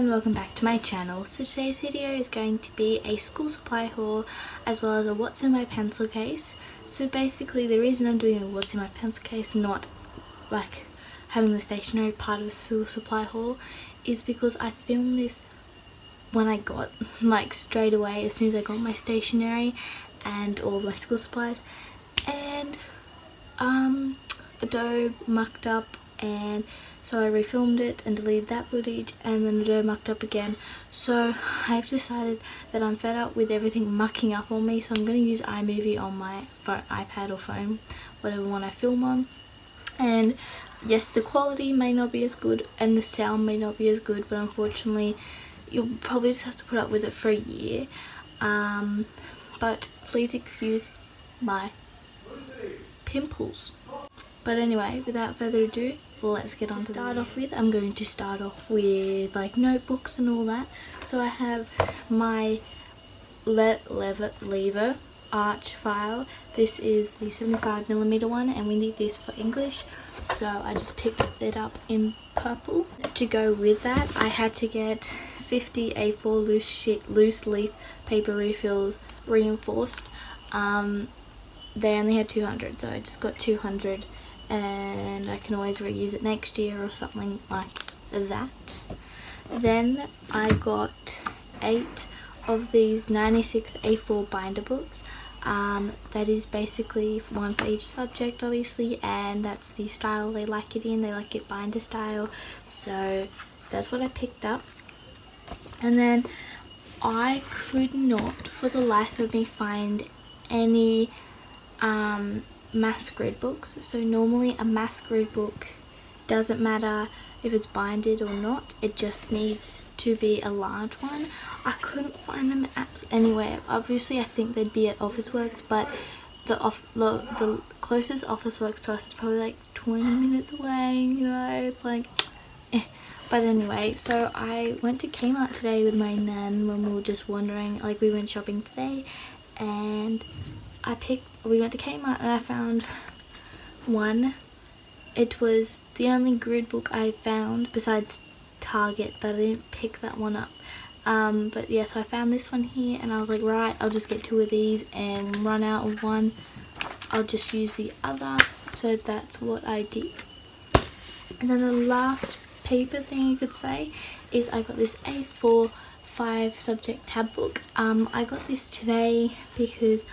and welcome back to my channel. So today's video is going to be a school supply haul as well as a what's in my pencil case. So basically the reason I'm doing a what's in my pencil case, not like having the stationery part of a school supply haul, is because I filmed this when I got like straight away as soon as I got my stationery and all my school supplies and um Adobe mucked up and so I refilmed it and deleted that footage and then Adobe mucked up again. So I've decided that I'm fed up with everything mucking up on me so I'm going to use iMovie on my phone, iPad or phone whatever one I film on. And yes the quality may not be as good and the sound may not be as good but unfortunately you'll probably just have to put up with it for a year. Um, but please excuse my pimples but anyway without further ado let's get on to start off with. I'm going to start off with like notebooks and all that. So I have my Le Lever Lever arch file. This is the 75 millimeter one and we need this for English. So I just picked it up in purple. To go with that I had to get 50 A4 loose sheet loose leaf paper refills reinforced. Um, they only had 200 so I just got 200 and I can always reuse it next year or something like that. Then I got eight of these 96 A4 binder books. Um, that is basically one for each subject obviously and that's the style they like it in, they like it binder style so that's what I picked up and then I could not for the life of me find any um, mass grid books. So normally a mass grid book doesn't matter if it's binded or not. It just needs to be a large one. I couldn't find them apps anywhere. Obviously I think they'd be at Officeworks but the off the, closest Officeworks to us is probably like 20 minutes away, you know, it's like eh. But anyway, so I went to Kmart today with my nan when we were just wandering, like we went shopping today and I picked, we went to Kmart and I found one. It was the only grid book I found besides Target, but I didn't pick that one up. Um, but yeah, so I found this one here and I was like, right, I'll just get two of these and run out of one. I'll just use the other. So that's what I did. And then the last paper thing you could say is I got this A4 5 subject tab book. Um, I got this today because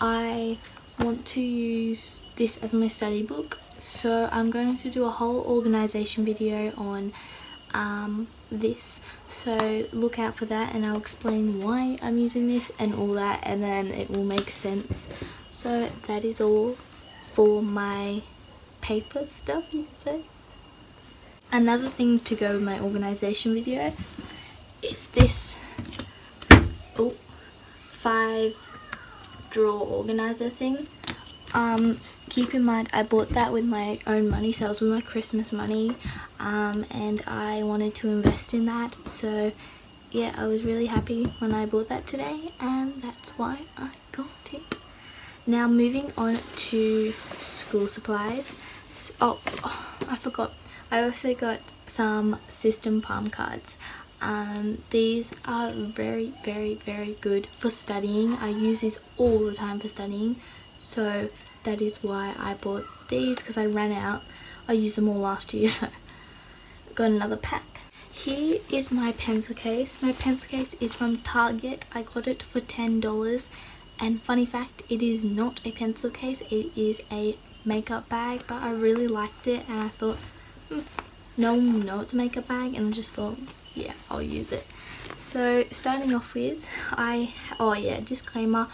I want to use this as my study book. So I'm going to do a whole organization video on um, this. So look out for that and I'll explain why I'm using this and all that and then it will make sense. So that is all for my paper stuff you could say. Another thing to go with my organization video is this oh five drawer organizer thing. Um, keep in mind I bought that with my own money, so was with my Christmas money um, and I wanted to invest in that so yeah I was really happy when I bought that today and that's why I got it. Now moving on to school supplies. So, oh, oh, I forgot. I also got some system palm cards. Um, these are very very very good for studying. I use these all the time for studying. So that is why I bought these because I ran out. I used them all last year so got another pack. Here is my pencil case. My pencil case is from Target. I got it for $10 and funny fact it is not a pencil case. It is a makeup bag but I really liked it and I thought hmm, no know it's a makeup bag. And I just thought yeah I'll use it. So starting off with I oh yeah disclaimer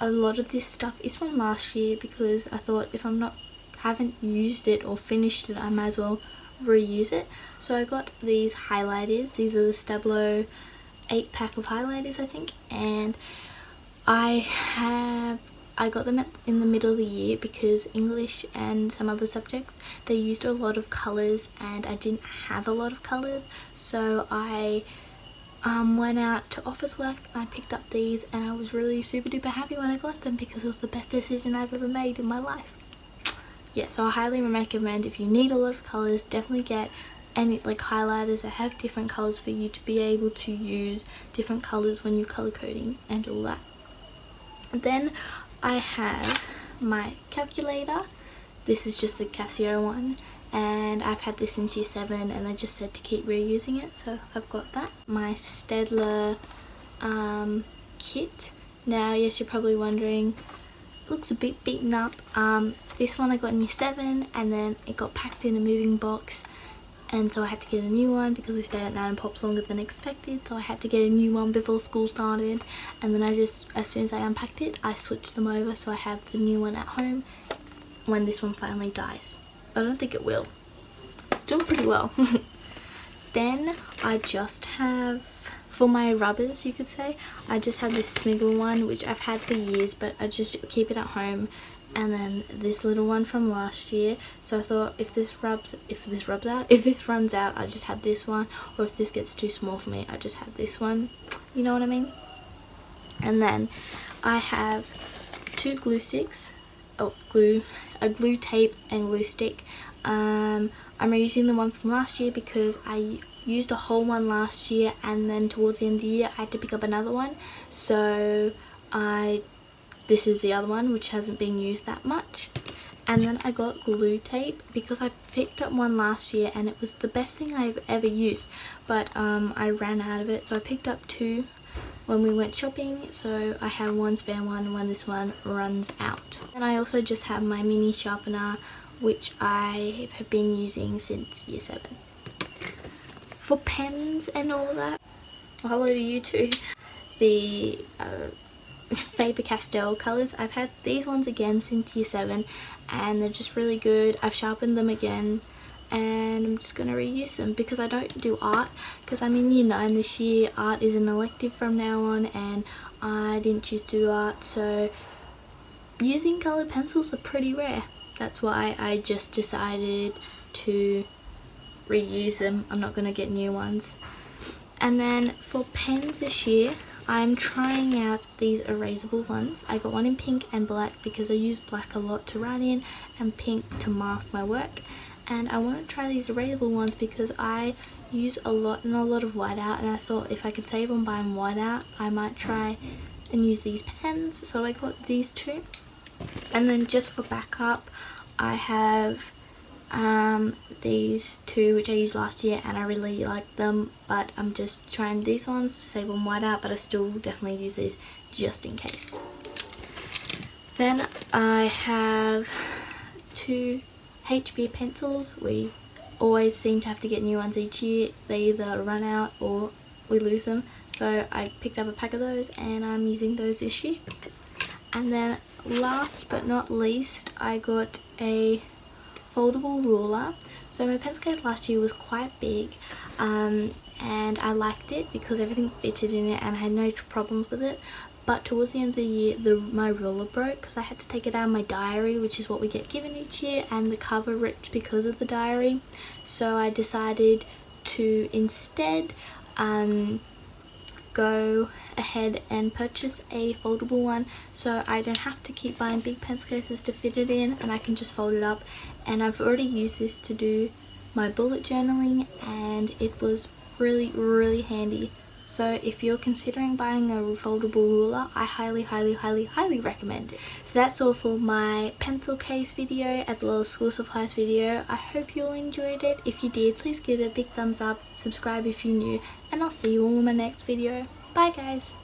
a lot of this stuff is from last year because I thought if I'm not haven't used it or finished it I might as well reuse it. So I got these highlighters. These are the Stabilo 8 pack of highlighters I think. And I have I got them at, in the middle of the year because English and some other subjects they used a lot of colours and I didn't have a lot of colours so I um, went out to office work and I picked up these and I was really super duper happy when I got them because it was the best decision I've ever made in my life. Yeah, so I highly recommend if you need a lot of colours, definitely get any like highlighters that have different colours for you to be able to use different colours when you're colour coding and all that. Then I have my calculator. This is just the Casio one and I've had this since year 7 and they just said to keep reusing it so I've got that. My Staedtler um, kit. Now yes you're probably wondering looks a bit beaten up. Um, this one I got in year 7 and then it got packed in a moving box and so I had to get a new one because we stayed at Nan and Pop's longer than expected. So I had to get a new one before school started. And then I just as soon as I unpacked it I switched them over so I have the new one at home when this one finally dies. But I don't think it will. It's doing pretty well. Then I just have for my rubbers you could say I just have this Smiggle one which I've had for years but I just keep it at home and then this little one from last year. So I thought if this rubs if this rubs out if this runs out I just have this one. Or if this gets too small for me I just have this one. You know what I mean? And then I have two glue sticks. Oh glue a glue tape and glue stick. Um, I'm reusing the one from last year because I used a whole one last year and then towards the end of the year I had to pick up another one. So I this is the other one which hasn't been used that much. And then I got glue tape because I picked up one last year and it was the best thing I've ever used. But um, I ran out of it so I picked up two when we went shopping so I have one spare one when this one runs out. And I also just have my mini sharpener which I have been using since year 7. For pens and all that, well, hello to you too, the uh, Faber-Castell colours. I've had these ones again since year 7 and they're just really good. I've sharpened them again and I'm just going to reuse them because I don't do art because I'm in year 9 this year. Art is an elective from now on and I didn't choose to do art so using coloured pencils are pretty rare. That's why I just decided to reuse them. I'm not going to get new ones. And then for pens this year I'm trying out these erasable ones. I got one in pink and black because I use black a lot to write in and pink to mark my work. And I want to try these erasable ones because I use a lot and a lot of whiteout and I thought if I could save on buying whiteout I might try and use these pens. So I got these two. And then just for backup I have um, these two which I used last year and I really like them but I'm just trying these ones to save on whiteout but I still definitely use these just in case. Then I have two HB pencils. We always seem to have to get new ones each year. They either run out or we lose them. So I picked up a pack of those and I'm using those this year. And then last but not least I got a foldable ruler. So my pencil case last year was quite big um, and I liked it because everything fitted in it and I had no problems with it. But towards the end of the year, the, my ruler broke because I had to take it out of my diary, which is what we get given each year, and the cover ripped because of the diary. So I decided to instead um, go ahead and purchase a foldable one so I don't have to keep buying big pencil cases to fit it in and I can just fold it up. And I've already used this to do my bullet journaling and it was really really handy so if you're considering buying a foldable ruler, I highly, highly, highly, highly recommend it. So that's all for my pencil case video as well as school supplies video. I hope you all enjoyed it. If you did, please give it a big thumbs up, subscribe if you're new, and I'll see you all in my next video. Bye guys!